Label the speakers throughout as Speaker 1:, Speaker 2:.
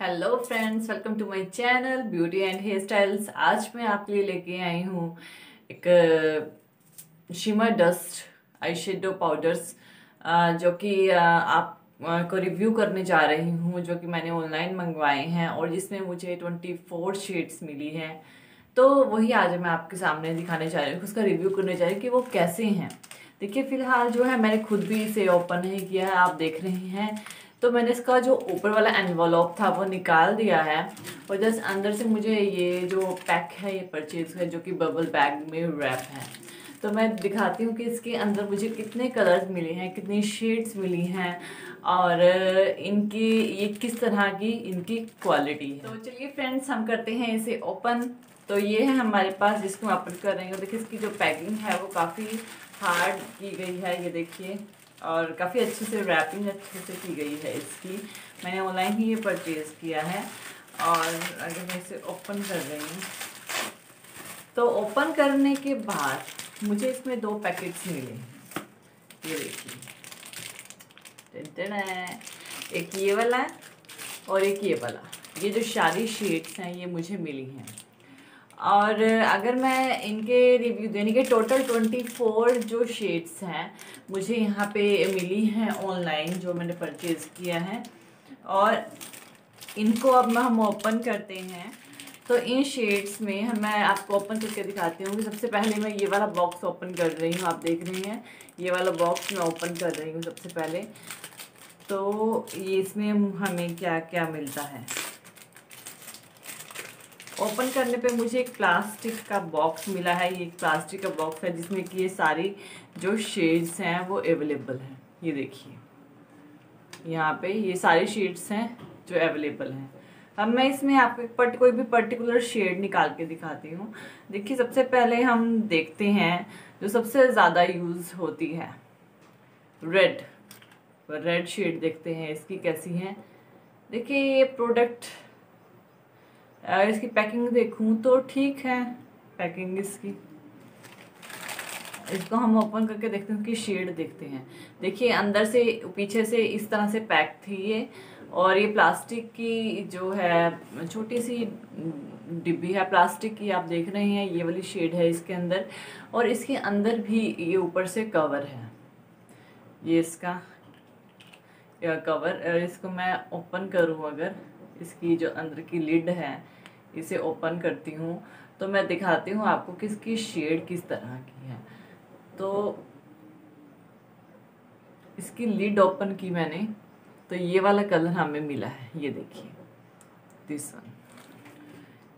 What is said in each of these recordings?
Speaker 1: Hello friends welcome to my channel beauty and hair styles आज मैं आपके लिए लेके आई हूँ एक शिमर डस्ट आई पाउडर्स जो कि आप को रिव्यू करने जा रही हूँ, जो कि मैंने ऑनलाइन मंगवाए हैं और जिसमें मुझे ट्वेंटी फोर शेड्स मिली हैं। तो वही आज मैं आपके सामने दिखाने जा रही हूँ, उसका रिव्यू करने जा रही हूँ कि वो कैसे हैं। देखिए, फ़िलहाल जो है, मैंने खुद भी इसे ओपन नहीं किया है, आप देख रहे हैं। तो मैंने इसका जो ऊपर वाला एनवलॉप था, वो निकाल दिया है। और जस्ट अंदर से मुझे ये जो पैक है, ये परचेज है जो कि बबल बैग में रैप है। तो मैं दिखाती हूँ कि इसके अंदर मुझे कितने कलर्स मिले हैं, कितनी शेड्स मिली हैं, और इनकी, ये किस तरह की इनकी क्वालिटी है। तो चलिए फ्रेंड्स हम करते हैं इसे ओपन तो ये है हमारे पास जिसको ओपन कर रहे हैं। देखिए, इसकी जो पैकिंग है, वो काफ़ी हार्ड की गई है, ये देखिए। और काफ़ी अच्छे से रैपिंग अच्छे से की गई है इसकी। मैंने ऑनलाइन ही ये परचेज़ किया है और अगर मैं इसे ओपन कर रही हूँ। तो ओपन करने के बाद मुझे इसमें दो पैकेट्स मिले ये देखिए। एक ये वाला और एक ये वाला। ये जो शादी शेड्स हैं, ये मुझे मिली हैं। और अगर मैं इनके रिव्यू देने के टोटल ट्वेंटी फोर जो शेड्स हैं, मुझे यहाँ पे मिली हैं ऑनलाइन जो मैंने परचेज़ किया है। और इनको अब हम ओपन करते हैं। तो इन शेड्स में मैं आपको ओपन करके दिखाती हूँ कि सबसे पहले मैं ये वाला बॉक्स ओपन कर रही हूँ, आप देख रहे हैं। ये वाला बॉक्स मैं ओपन कर रही हूँ सबसे पहले। तो ये इसमें हमें क्या क्या मिलता है? ओपन करने पे मुझे एक प्लास्टिक का बॉक्स मिला है। ये एक प्लास्टिक का बॉक्स है जिसमें कि ये सारी जो शेड्स हैं वो अवेलेबल हैं। ये देखिए। यहाँ पे ये सारे शेड्स हैं जो अवेलेबल हैं। अब मैं इसमें आपको एक पर्ट कोई भी पर्टिकुलर शेड निकाल के दिखाती हूँ। देखिए, सबसे पहले हम देखते हैं जो सबसे ज़्यादा यूज़ होती है। रेड रेड शेड देखते हैं इसकी कैसी है। देखिए, ये प्रोडक्ट अगर इसकी पैकिंग देखूँ तो ठीक है। पैकिंग इसकी। इसको हम ओपन करके देखते हैं कि शेड देखते हैं। देखिए, अंदर से, पीछे से इस तरह से पैक थी ये। और ये प्लास्टिक की जो है, छोटी सी डिब्बी है प्लास्टिक की आप देख रहे हैं, ये वाली शेड है इसके अंदर। और इसके अंदर भी ये ऊपर से कवर है। ये इसका कवर इसको मैं ओपन करूँ अगर, इसकी जो अंदर की लिड है। इसे ओपन करती हूँ तो मैं दिखाती हूँ आपको कि इसकी शेड किस तरह की है। तो इसकी लिड ओपन की मैंने तो ये वाला कलर हमें मिला है, ये देखिए दिस वन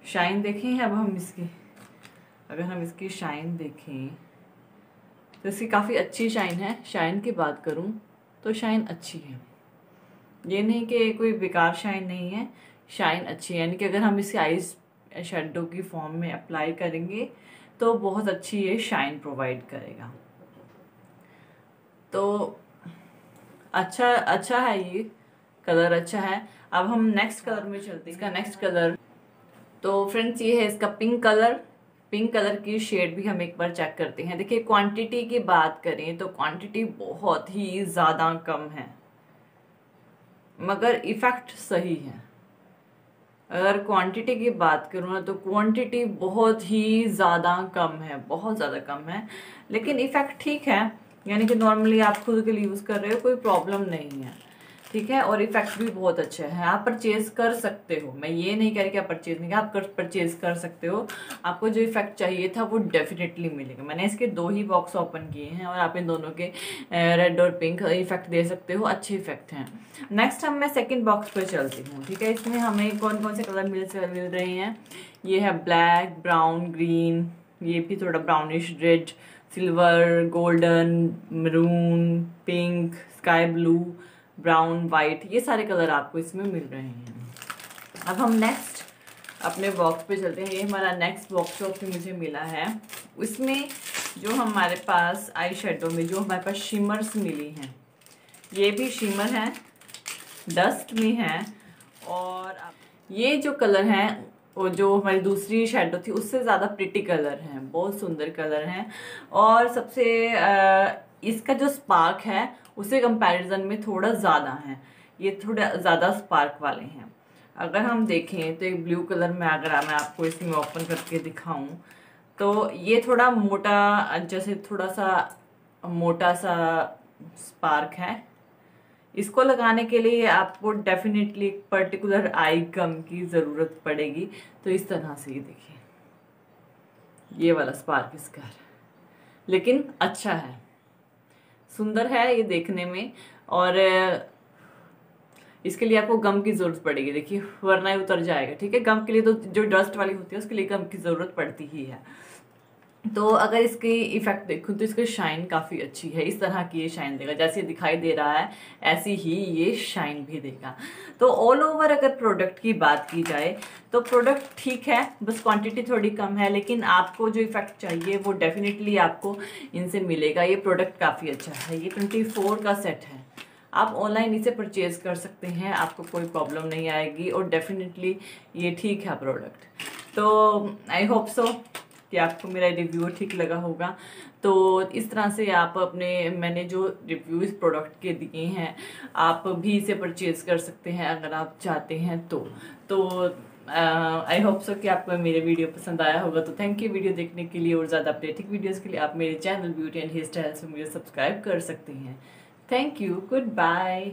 Speaker 1: शाइन देखें अब हम इसकी, अगर हम इसकी शाइन देखें तो इसकी काफ़ी अच्छी शाइन है। शाइन की बात करूँ तो शाइन अच्छी है। ये नहीं कि कोई बेकार शाइन नहीं है शाइन अच्छी है। यानी कि अगर हम इसे आइज़ शेडो की फॉर्म में अप्लाई करेंगे तो बहुत अच्छी ये शाइन प्रोवाइड करेगा। तो अच्छा अच्छा है ये कलर अच्छा है। अब हम नेक्स्ट कलर में चलते हैं। इसका नेक्स्ट कलर तो फ्रेंड्स ये है इसका पिंक कलर पिंक कलर की शेड भी हम एक बार चेक करते हैं। देखिए क्वांटिटी की बात करें तो क्वांटिटी बहुत ही ज़्यादा कम है। मगर इफ़ेक्ट सही है। अगर क्वांटिटी की बात करूँ ना तो क्वांटिटी बहुत ही ज़्यादा कम है, बहुत ज़्यादा कम है। लेकिन इफ़ेक्ट ठीक है, यानी कि नॉर्मली आप खुद के लिए यूज़ कर रहे हो, कोई प्रॉब्लम नहीं है। ठीक है? और इफ़ेक्ट भी बहुत अच्छा है। आप परचेज कर सकते हो। मैं ये नहीं कह रही कि आप परचेज नहीं आप परचेज कर सकते हो। आपको जो इफ़ेक्ट चाहिए था, वो डेफिनेटली मिलेगा। मैंने इसके दो ही बॉक्स ओपन किए हैं और आप इन दोनों के रेड और पिंक इफ़ेक्ट दे सकते हो। अच्छे इफ़ेक्ट हैं। नेक्स्ट हम मैं सेकेंड बॉक्स पर चलती हूँ। ठीक है? इसमें हमें कौन कौन से कलर मिल मिल रहे हैं? ये है ब्लैक ब्राउन ग्रीन ये भी थोड़ा brownish red silver golden maroon pink sky blue brown white ये सारे कलर आपको इसमें मिल रहे हैं। अब हम नेक्स्ट अपने बॉक्स पे चलते हैं। ये हमारा नेक्स्ट बॉक्स जो कि मुझे मिला है। उसमें जो हमारे पास आई शेडो में जो हमारे पास शिमर्स मिली हैं, ये भी शिमर हैं डस्ट में हैं और ये जो कलर हैं, वो जो हमारी दूसरी शेडो थी, उससे ज़्यादा प्रिटी कलर हैं, बहुत सुंदर कलर हैं और सबसे इसका जो स्पार्क है, उसे कंपैरिजन में थोड़ा ज़्यादा है। ये थोड़ा ज़्यादा स्पार्क वाले हैं। अगर हम देखें तो एक ब्लू कलर में अगर मैं आपको इसमें ओपन करके दिखाऊँ तो ये थोड़ा मोटा, जैसे थोड़ा सा मोटा सा स्पार्क है। इसको लगाने के लिए आपको डेफिनेटली एक पर्टिकुलर आई गम की ज़रूरत पड़ेगी। तो इस तरह से ये देखिए। ये वाला स्पार्क इसका लेकिन अच्छा है। सुंदर है ये देखने में। और, इसके लिए आपको गम की ज़रूरत पड़ेगी, देखिए, वरना ही उतर जाएगा, ठीक है? गम के लिए तो जो डस्ट वाली होती है, उसके लिए गम की ज़रूरत पड़ती ही है। तो अगर इसकी इफ़ेक्ट देखूँ तो इसकी शाइन काफ़ी अच्छी है, इस तरह की ये शाइन देगा। जैसे दिखाई दे रहा है, ऐसी ही ये शाइन भी देगा। तो ऑल ओवर अगर प्रोडक्ट की बात की जाए तो प्रोडक्ट ठीक है, बस क्वांटिटी थोड़ी कम है, लेकिन आपको जो इफ़ेक्ट चाहिए वो डेफिनेटली आपको इनसे मिलेगा। ये प्रोडक्ट काफ़ी अच्छा है, ये ट्वेंटी का सेट है। आप ऑनलाइन इसे परचेज़ कर सकते हैं, आपको कोई प्रॉब्लम नहीं आएगी और डेफिनेटली ये ठीक है प्रोडक्ट तो आई होप सो कि आपको मेरा रिव्यू ठीक लगा होगा। तो इस तरह से आप अपने, मैंने जो रिव्यू इस प्रोडक्ट के दिए हैं, आप भी इसे परचेज़ कर सकते हैं अगर आप चाहते हैं तो। तो आई होप सो कि आपको मेरे वीडियो पसंद आया होगा। तो थैंक यू वीडियो देखने के लिए और ज़्यादा अपडेटिंग वीडियोज़ के लिए आप मेरे channel beauty and hair style से मुझे सब्सक्राइब कर सकते हैं। Thank you good bye